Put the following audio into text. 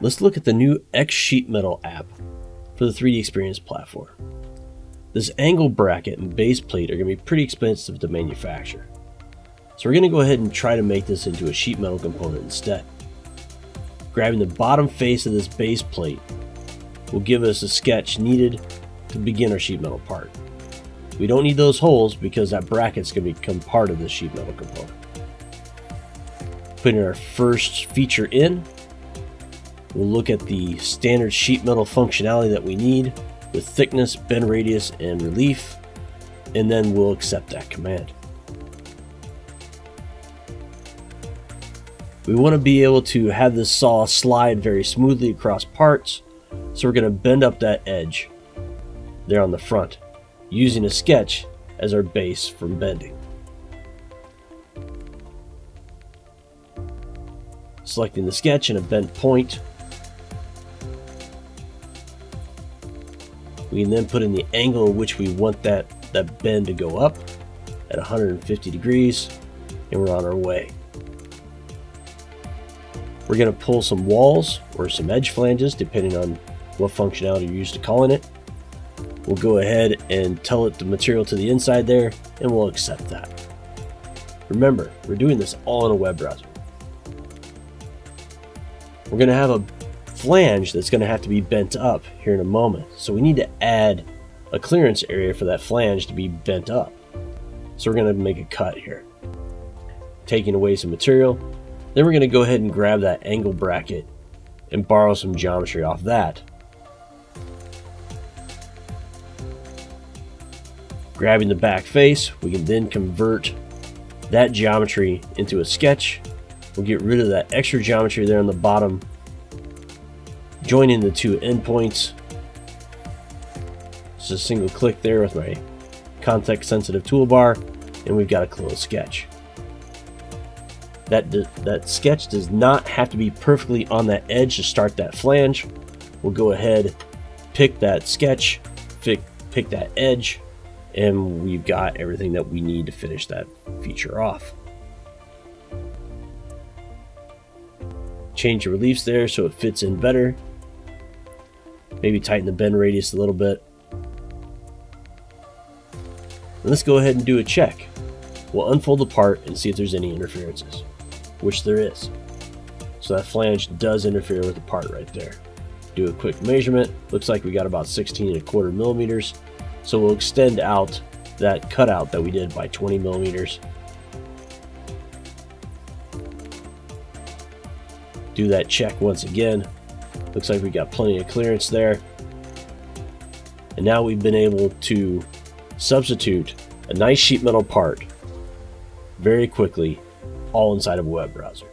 let's look at the new xSheetmetal app for the 3DEXPERIENCE platform. This angle bracket and base plate are going to be pretty expensive to manufacture. So we're going to go ahead and try to make this into a sheet metal component instead. Grabbing the bottom face of this base plate will give us a sketch needed to begin our sheet metal part. We don't need those holes because that bracket's going to become part of the sheet metal component. Putting our first feature in, we'll look at the standard sheet metal functionality that we need with thickness, bend radius, and relief, and then we'll accept that command. We want to be able to have this saw slide very smoothly across parts, so we're going to bend up that edge there on the front, using a sketch as our base from bending. Selecting the sketch and a bent point. We can then put in the angle in which we want that, that bend to go up at 150 degrees, and we're on our way. We're going to pull some walls or some edge flanges, depending on what functionality you're used to calling it. We'll go ahead and tell it the material to the inside there, and we'll accept that. Remember, we're doing this all in a web browser. We're going to have a flange that's going to have to be bent up here in a moment. So we need to add a clearance area for that flange to be bent up. So we're going to make a cut here. Taking away some material. Then we're going to go ahead and grab that angle bracket and borrow some geometry off that Grabbing the back face, we can then convert that geometry into a sketch. We'll get rid of that extra geometry there on the bottom, joining the two endpoints. Just a single click there with my context sensitive toolbar, and we've got a closed sketch. That, that sketch does not have to be perfectly on that edge to start that flange. We'll go ahead, pick that sketch, pick, pick that edge, and we've got everything that we need to finish that feature off. Change the reliefs there so it fits in better. Maybe tighten the bend radius a little bit. And let's go ahead and do a check. We'll unfold the part and see if there's any interferences, which there is. So that flange does interfere with the part right there. Do a quick measurement. Looks like we got about 16 and a quarter millimeters. So we'll extend out that cutout that we did by 20 millimeters. Do that check once again. Looks like we got plenty of clearance there. And now we've been able to substitute a nice sheet metal part very quickly all inside of a web browser.